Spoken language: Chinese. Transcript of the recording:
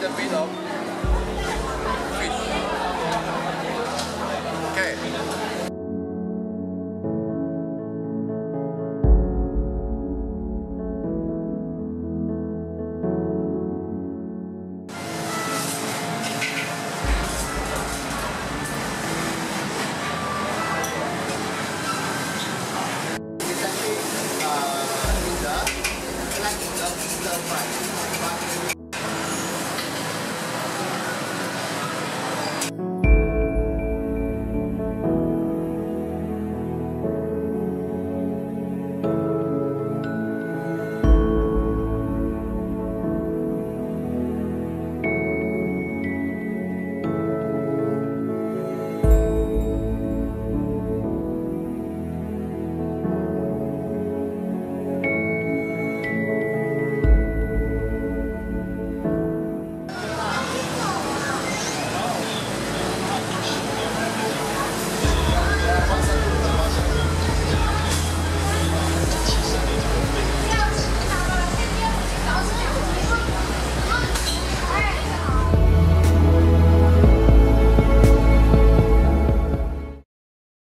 的肥头。